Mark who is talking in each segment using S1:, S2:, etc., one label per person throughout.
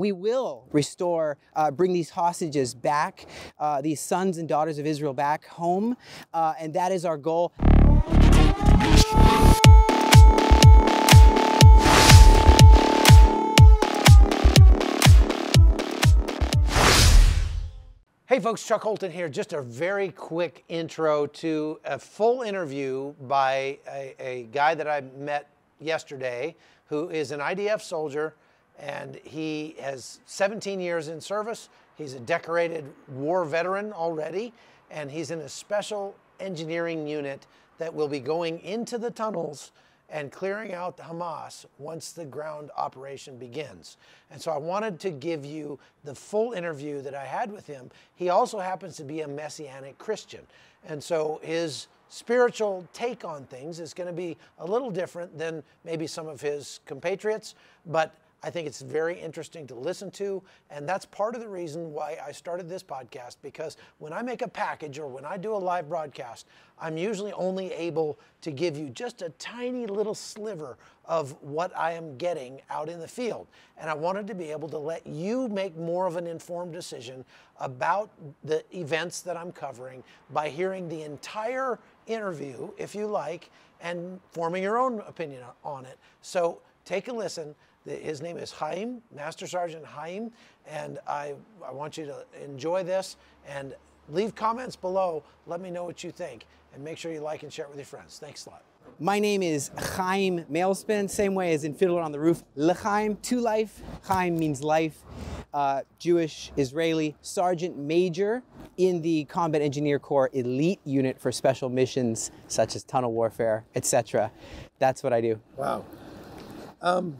S1: we will restore, uh, bring these hostages back, uh, these sons and daughters of Israel back home, uh, and that is our goal.
S2: Hey folks, Chuck Holton here. Just a very quick intro to a full interview by a, a, guy that I met yesterday who is an IDF soldier and he has 17 years in service. He's a decorated war veteran already and he's in a special engineering unit that will be going into the tunnels and clearing out Hamas once the ground operation begins. And so I wanted to give you the full interview that I had with him. He also happens to be a Messianic Christian. And so his spiritual take on things is going to be a little different than maybe some of his compatriots, but I think it's very interesting to listen to. And that's part of the reason why I started this podcast because when I make a package or when I do a live broadcast, I'm usually only able to give you just a tiny little sliver of what I am getting out in the field. And I wanted to be able to let you make more of an informed decision about the events that I'm covering by hearing the entire interview, if you like, and forming your own opinion on it. So take a listen. His name is Haim, Master Sergeant Haim, and I, I want you to enjoy this and leave comments below. Let me know what you think, and make sure you like and share it with your friends. Thanks a lot.
S1: My name is Chaim Malespin, same way as in Fiddler on the Roof. L'chaim, to life. Chaim means life. Uh, Jewish, Israeli, Sergeant Major in the Combat Engineer Corps Elite Unit for special missions such as tunnel warfare, etc. That's what I do.
S2: Wow. Um,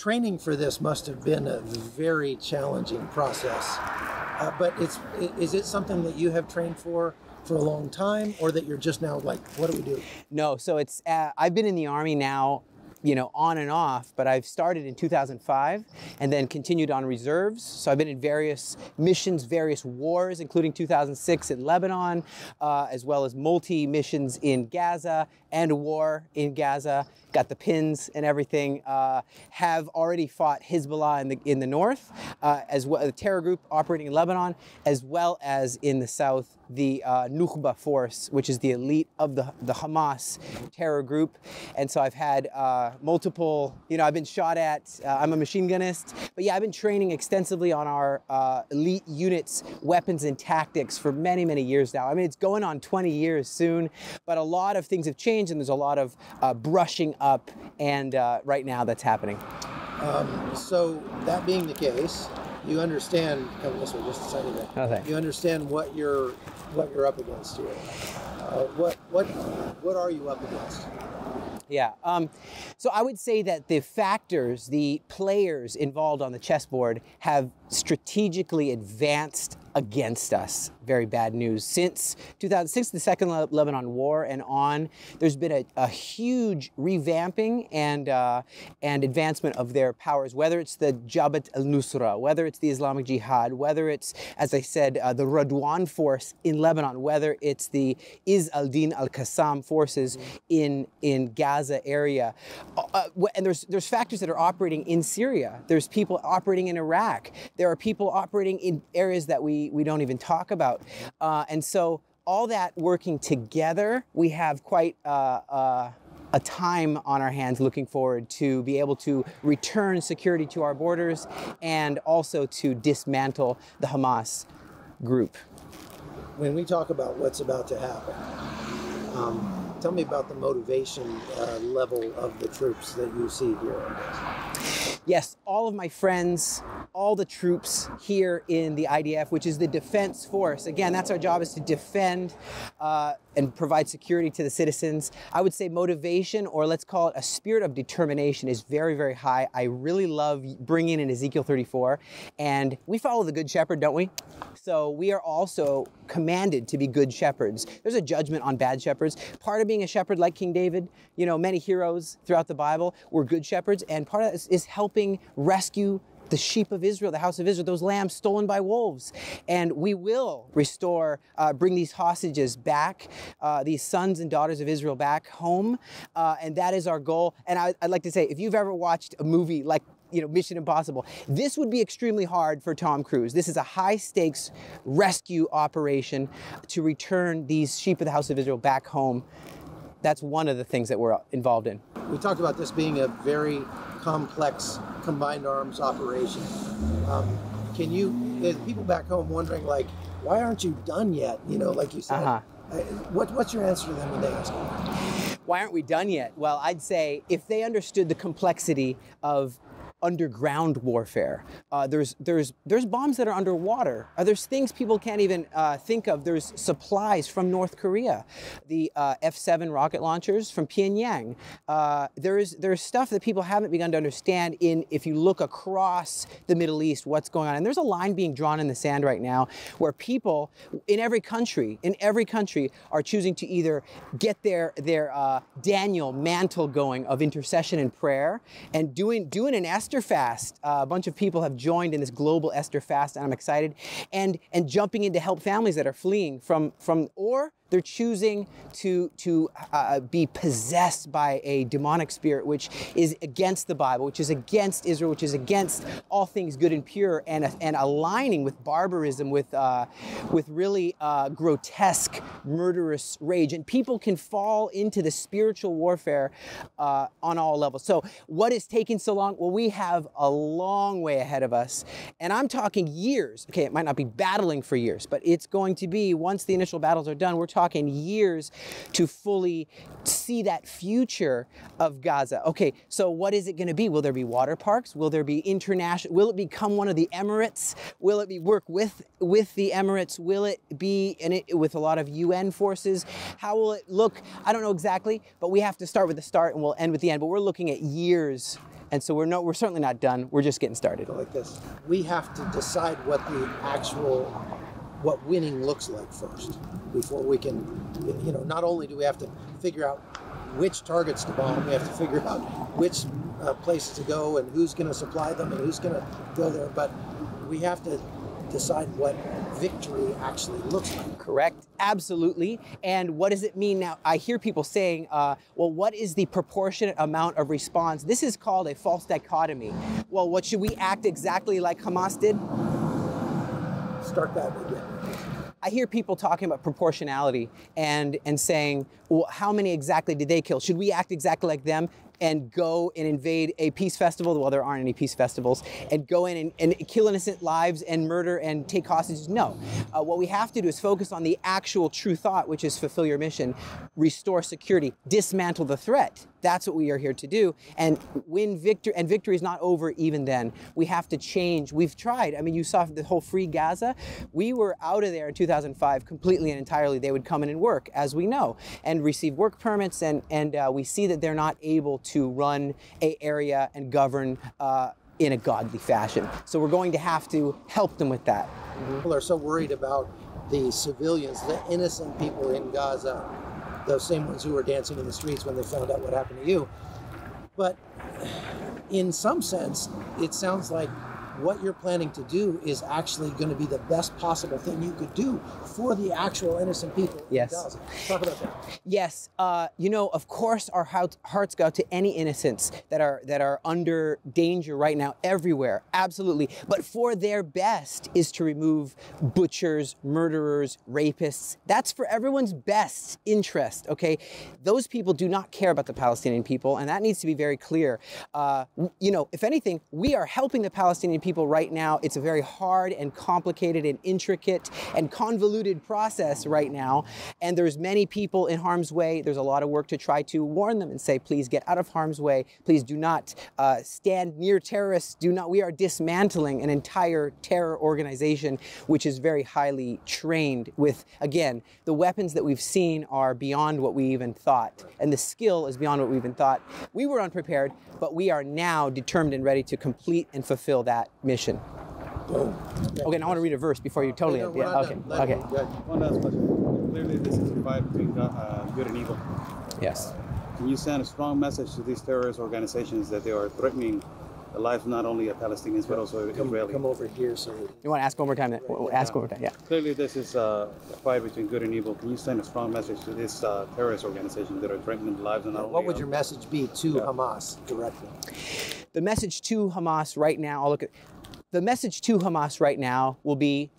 S2: training for this must have been a very challenging process. Uh, but it's is it something that you have trained for for a long time, or that you're just now like, what do we do?
S1: No, so it's uh, I've been in the army now you know, on and off, but I've started in 2005 and then continued on reserves. So I've been in various missions, various wars, including 2006 in Lebanon, uh, as well as multi missions in Gaza and war in Gaza. Got the pins and everything. Uh, have already fought Hezbollah in the in the north, uh, as well the terror group operating in Lebanon, as well as in the south the uh, Nukhba force, which is the elite of the, the Hamas terror group. And so I've had uh, multiple, you know, I've been shot at. Uh, I'm a machine gunist. But yeah, I've been training extensively on our uh, elite units, weapons and tactics for many, many years now. I mean, it's going on 20 years soon, but a lot of things have changed and there's a lot of uh, brushing up. And uh, right now that's happening.
S2: Um, so that being the case, you understand. Come this way, just a second. You understand what you're what you're up against here. Uh, what what what are you up against?
S1: Yeah. Um, so I would say that the factors, the players involved on the chessboard have strategically advanced against us. Very bad news. Since 2006, the Second Lebanon War and on, there's been a, a huge revamping and uh, and advancement of their powers. Whether it's the Jabhat al-Nusra, whether it's the Islamic Jihad, whether it's, as I said, uh, the Radwan force in Lebanon, whether it's the Izz al-Din al-Qassam forces in in Gaza area, uh, uh and there's there's factors that are operating in Syria. There's people operating in Iraq. There are people operating in areas that we, we don't even talk about. Uh, and so all that working together, we have quite uh, uh, a time on our hands looking forward to be able to return security to our borders and also to dismantle the Hamas group.
S2: When we talk about what's about to happen, um, tell me about the motivation uh, level of the troops that you see here.
S1: Yes, all of my friends all the troops here in the IDF, which is the defense force. Again, that's our job is to defend uh, and provide security to the citizens. I would say motivation, or let's call it a spirit of determination, is very, very high. I really love bringing in Ezekiel 34, and we follow the Good Shepherd, don't we? So we are also commanded to be good shepherds. There's a judgment on bad shepherds. Part of being a shepherd, like King David, you know, many heroes throughout the Bible were good shepherds, and part of that is, is helping rescue the sheep of Israel, the house of Israel, those lambs stolen by wolves. And we will restore, uh, bring these hostages back, uh, these sons and daughters of Israel back home. Uh, and that is our goal. And I, would like to say, if you've ever watched a movie like you know, Mission Impossible. This would be extremely hard for Tom Cruise. This is a high stakes rescue operation to return these sheep of the house of Israel back home. That's one of the things that we're involved in.
S2: We talked about this being a very complex combined arms operation. Um, can you, there's people back home wondering, like, why aren't you done yet? You know, like you said.
S1: Uh-huh.
S2: Uh, What, what's your answer to them when they ask?
S1: Why aren't we done yet? Well, I'd say if they understood the complexity of underground warfare, uh, there's there's there's bombs that are underwater. Uh, there's things people can't even uh, think of. There's supplies from North Korea, the uh, F-7 rocket launchers from Pyongyang. Uh, there is there's stuff that people haven't begun to understand. In if you look across the Middle East, what's going on, and there's a line being drawn in the sand right now where people in every country, in every country, are choosing to either get their their uh, Daniel mantle going of intercession and prayer, and doing doing an Esther fast. Uh, a bunch of people have joined in this global Esther fast, and I'm excited, and and jumping in to help families that are fleeing from from or they're choosing to to uh, be possessed by a demonic spirit, which is against the Bible, which is against Israel, which is against all things good and pure, and and aligning with barbarism, with uh, with really uh, grotesque, murderous rage. And people can fall into the spiritual warfare uh, on all levels. So, what is taking so long? Well, we have a long way ahead of us, and I'm talking years. Okay, it might not be battling for years, but it's going to be once the initial battles are done. We're talking years to fully see that future of Gaza. Okay, so what is it going to be? Will there be water parks? Will there be international? Will it become one of the Emirates? Will it be work with with the Emirates? Will it be in it with a lot of UN forces? How will it look? I don't know exactly, but we have to start with the start and we'll end with the end. But we're looking at years. And so we're no, we're certainly not done. We're just getting started.
S2: like this. We have to decide what the actual what winning looks like first before we can you know not only do we have to figure out which targets to bomb we have to figure out which uh, places to go and who's going to supply them and who's going to go there but we have to decide what victory actually looks like
S1: Correct, absolutely. And what does it mean now? I hear people saying, uh, well, what is the proportionate amount of response? This is called a false dichotomy. Well, what should we act exactly like Hamas did?
S2: Start that again
S1: I hear people talking about proportionality and, and saying, well, how many exactly did they kill? Should we act exactly like them and go and invade a peace festival? Well, there aren't any peace festivals, and go in and, and kill innocent lives and murder and take hostages? No. Uh, what we have to do is focus on the actual true thought, which is fulfill your mission, restore security, dismantle the threat. That's what we are here to do. And win victory, and victory is not over even then. We have to change. We've tried. I mean, you saw the whole free Gaza. We were out of there in 2005 completely and entirely. They would come in and work, as we know, and receive work permits. And, and uh, we see that they're not able to run a area and govern uh, in a godly fashion. So we're going to have to help them with that.
S2: people are so worried about the civilians the innocent people in gaza those same ones who were dancing in the streets when they found out what happened to you but in some sense it sounds like what you're planning to do is actually going to be the best possible thing you could do for the actual innocent people
S1: Yes.
S2: Talk about that.
S1: Yes, uh, you know, of course, our hearts go out to any innocents that are that are under danger right now, everywhere. Absolutely, but for their best is to remove butchers, murderers, rapists. That's for everyone's best interest. Okay, those people do not care about the Palestinian people, and that needs to be very clear. Uh, you know, if anything, we are helping the Palestinian people right now. It's a very hard and complicated and intricate and convoluted process right now, and there's many people in harm's way. There's a lot of work to try to warn them and say, please get out of harm's way. Please do not uh, stand near terrorists. Do not. We are dismantling an entire terror organization, which is very highly trained. With again, the weapons that we've seen are beyond what we even thought, and the skill is beyond what we even thought. We were unprepared, but we are now determined and ready to complete and fulfill that mission. Okay, now I want to read a verse before you totally.
S2: No, no, we're
S1: yeah, okay.
S2: done.
S1: Okay.
S2: him-
S3: One last question. Clearly, this is a fight between go- uh, good and evil.
S1: Yes.
S3: Can you send a strong message to these terrorist organizations that they are threatening the lives not only of Palestinians but also
S2: Come,
S3: Israeli?
S2: come over here so that
S1: You want to ask one more time? Then? Ask one more time. Yeah.
S3: Clearly, this is uh, a fight between good and evil. Can you send a strong message to these uh, terrorist organizations that are threatening the lives of not only
S2: what would your message be to
S3: Yeah.
S2: Hamas directly?
S1: The message to Hamas right now, I'll look at the message to Hamas right now will be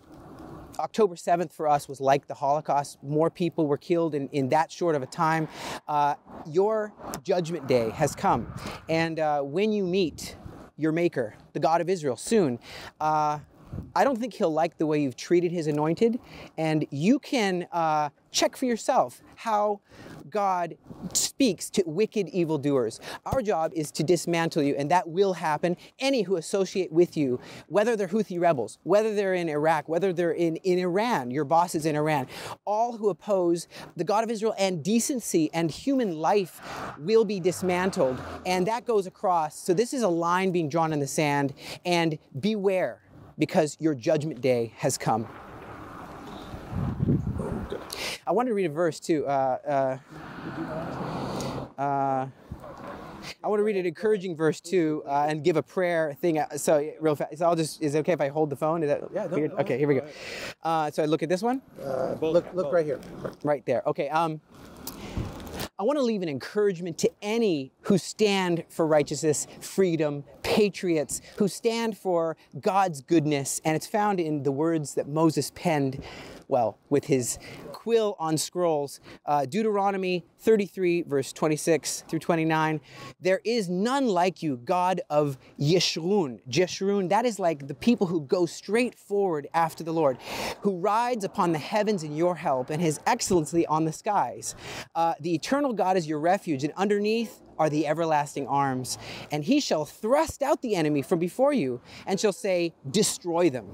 S1: October 7th for us was like the Holocaust. More people were killed in, in that short of a time. Uh, your judgment day has come. And uh, when you meet your Maker, the God of Israel, soon, uh, I don't think he'll like the way you've treated his anointed. And you can uh, check for yourself how God speaks to wicked evildoers. Our job is to dismantle you, and that will happen. Any who associate with you, whether they're Houthi rebels, whether they're in Iraq, whether they're in, in Iran, your boss is in Iran, all who oppose the God of Israel and decency and human life will be dismantled. And that goes across. So this is a line being drawn in the sand, and beware because your judgment day has come. I wanted to read a verse too. Uh, uh, uh, I want to read an encouraging verse too, uh, and give a prayer thing. uh, So real fast. So I'll just. Is it okay if I hold the phone? Is that
S4: Yeah, no,
S1: weird?
S4: no,
S1: okay, here we go. Uh, so I look at this one
S4: Uh, look, look right here.
S1: right there. Okay. Um, I want to leave an encouragement to any who stand for righteousness, freedom, patriots, who stand for God's goodness. And it's found in the words that Moses penned, well, with his quill on scrolls. Uh, Deuteronomy 33, verse 26 through 29. There is none like you, God of Yeshurun. Jeshurun, that is like the people who go straight forward after the Lord, who rides upon the heavens in your help and his excellency on the skies. Uh, the eternal God is your refuge, and underneath are the everlasting arms. And he shall thrust out the enemy from before you and shall say, Destroy them.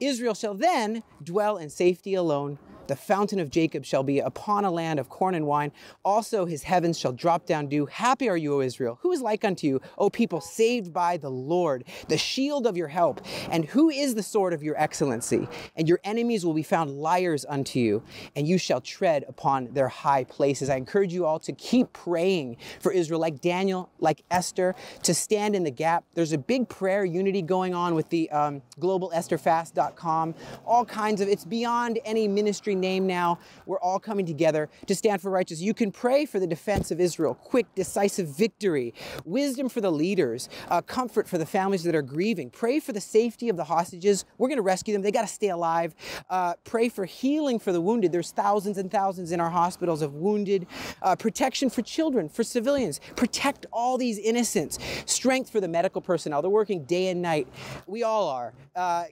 S1: Israel shall then dwell in safety alone. The fountain of Jacob shall be upon a land of corn and wine. Also his heavens shall drop down dew. Happy are you, O Israel. Who is like unto you, O people saved by the Lord, the shield of your help? And who is the sword of your excellency? And your enemies will be found liars unto you, and you shall tread upon their high places. I encourage you all to keep praying for Israel, like Daniel, like Esther, to stand in the gap. There's a big prayer unity going on with the um, globalestherfast.com. All kinds of, it's beyond any ministry name now. We're all coming together to stand for righteousness. You can pray for the defense of Israel, quick, decisive victory, wisdom for the leaders, uh, comfort for the families that are grieving. Pray for the safety of the hostages. We're going to rescue them. They got to stay alive. Uh, pray for healing for the wounded. There's thousands and thousands in our hospitals of wounded. Uh, protection for children, for civilians. Protect all these innocents. Strength for the medical personnel. They're working day and night. We all are. Uh,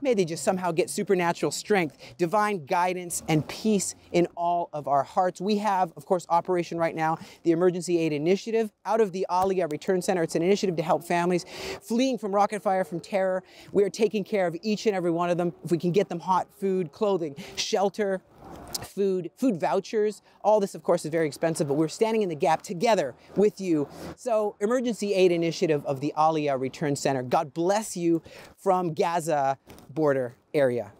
S1: may they just somehow get supernatural strength, divine guidance, and peace in all of our hearts. We have, of course, Operation right now, the Emergency Aid Initiative out of the Aliyah Return Center. It's an initiative to help families fleeing from rocket fire, from terror. We are taking care of each and every one of them. If we can get them hot food, clothing, shelter, food, food vouchers. All this, of course, is very expensive, but we're standing in the gap together with you. So, Emergency Aid Initiative of the Aliyah Return Center. God bless you from Gaza border area.